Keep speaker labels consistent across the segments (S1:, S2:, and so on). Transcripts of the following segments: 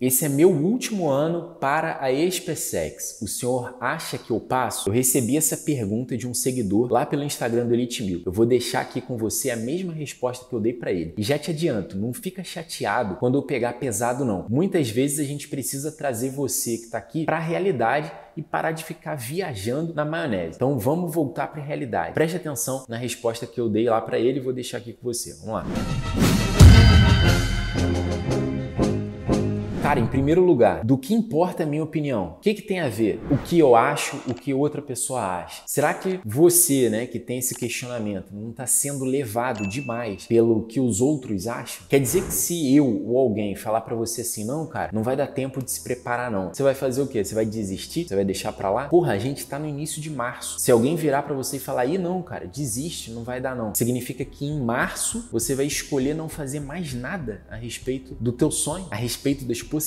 S1: Esse é meu último ano para a SpaceX. O senhor acha que eu passo? Eu recebi essa pergunta de um seguidor lá pelo Instagram do Elite Mil. Eu vou deixar aqui com você a mesma resposta que eu dei para ele. E já te adianto, não fica chateado quando eu pegar pesado não. Muitas vezes a gente precisa trazer você que está aqui para a realidade e parar de ficar viajando na maionese. Então vamos voltar para a realidade. Preste atenção na resposta que eu dei lá para ele e vou deixar aqui com você. Vamos lá. Cara, em primeiro lugar, do que importa a minha opinião? O que, que tem a ver? O que eu acho, o que outra pessoa acha? Será que você, né, que tem esse questionamento, não está sendo levado demais pelo que os outros acham? Quer dizer que se eu ou alguém falar para você assim, não, cara, não vai dar tempo de se preparar não. Você vai fazer o quê? Você vai desistir? Você vai deixar para lá? Porra, a gente tá no início de março. Se alguém virar para você e falar, aí não, cara, desiste, não vai dar não. Significa que em março você vai escolher não fazer mais nada a respeito do teu sonho, a respeito das possibilidades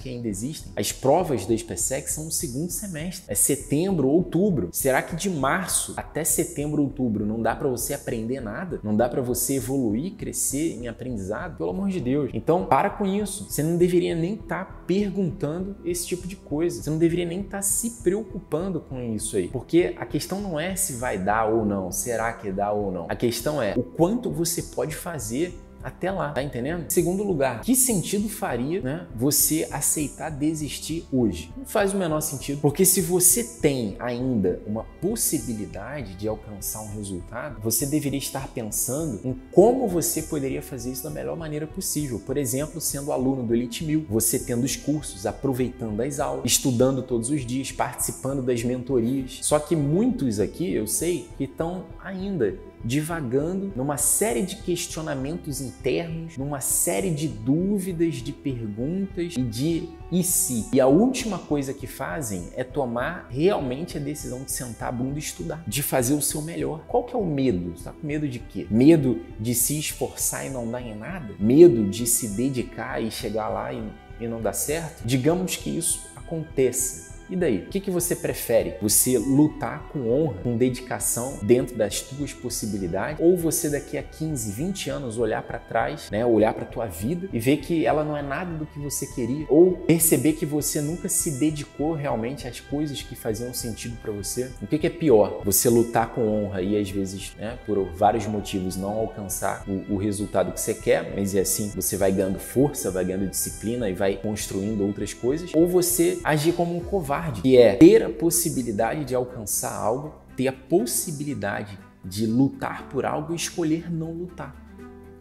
S1: que ainda existem. As provas da SpaceX são no segundo semestre, é setembro, outubro. Será que de março até setembro, outubro não dá para você aprender nada? Não dá para você evoluir, crescer em aprendizado? Pelo amor de Deus. Então, para com isso. Você não deveria nem estar tá perguntando esse tipo de coisa. Você não deveria nem estar tá se preocupando com isso aí. Porque a questão não é se vai dar ou não, será que dá ou não. A questão é o quanto você pode fazer até lá, tá entendendo? Segundo lugar, que sentido faria, né, você aceitar desistir hoje? Não faz o menor sentido, porque se você tem ainda uma possibilidade de alcançar um resultado, você deveria estar pensando em como você poderia fazer isso da melhor maneira possível. Por exemplo, sendo aluno do Elite Mil, você tendo os cursos, aproveitando as aulas, estudando todos os dias, participando das mentorias. Só que muitos aqui, eu sei, que estão ainda divagando numa série de questionamentos internos, numa série de dúvidas, de perguntas e de e se. E a última coisa que fazem é tomar realmente a decisão de sentar a bunda e estudar, de fazer o seu melhor. Qual que é o medo? Você tá com medo de quê? Medo de se esforçar e não dar em nada? Medo de se dedicar e chegar lá e, e não dar certo? Digamos que isso aconteça e daí? O que, que você prefere? Você lutar com honra, com dedicação dentro das tuas possibilidades? Ou você daqui a 15, 20 anos olhar para trás, né, olhar para tua vida e ver que ela não é nada do que você queria? Ou perceber que você nunca se dedicou realmente às coisas que faziam sentido para você? O que, que, é pior? Você lutar com honra e às vezes, né, por vários motivos, não alcançar o, o resultado que você quer, mas é assim, você vai ganhando força, vai ganhando disciplina e vai construindo outras coisas? Ou você agir como um covarde? Covarde, que é ter a possibilidade de alcançar algo, ter a possibilidade de lutar por algo e escolher não lutar.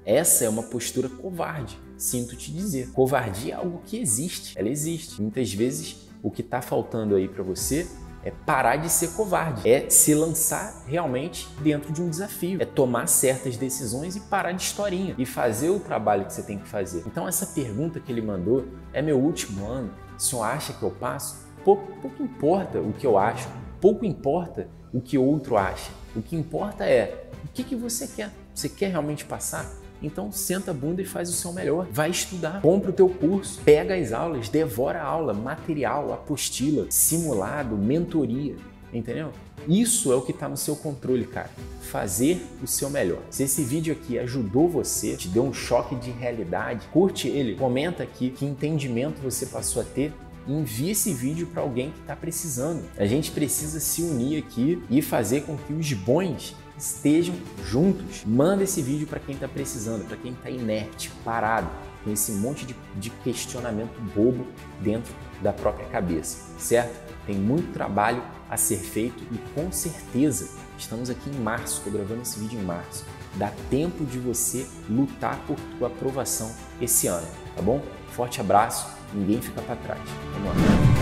S1: Essa é uma postura covarde, sinto te dizer. Covardia é algo que existe, ela existe. Muitas vezes o que está faltando aí para você é parar de ser covarde, é se lançar realmente dentro de um desafio, é tomar certas decisões e parar de historinha e fazer o trabalho que você tem que fazer. Então essa pergunta que ele mandou é meu último ano. O senhor acha que eu passo? Pouco, pouco importa o que eu acho, pouco importa o que outro acha. O que importa é o que, que você quer. Você quer realmente passar? Então senta a bunda e faz o seu melhor. Vai estudar, compra o teu curso, pega as aulas, devora a aula, material, apostila, simulado, mentoria, entendeu? Isso é o que está no seu controle, cara. Fazer o seu melhor. Se esse vídeo aqui ajudou você, te deu um choque de realidade, curte ele, comenta aqui que entendimento você passou a ter envie esse vídeo para alguém que está precisando. A gente precisa se unir aqui e fazer com que os bons estejam juntos. Manda esse vídeo para quem está precisando, para quem está inerte, parado, com esse monte de, de questionamento bobo dentro da própria cabeça, certo? Tem muito trabalho a ser feito e com certeza estamos aqui em março, estou gravando esse vídeo em março. Dá tempo de você lutar por tua aprovação esse ano, tá bom? Forte abraço ninguém fica para trás. Vamos lá.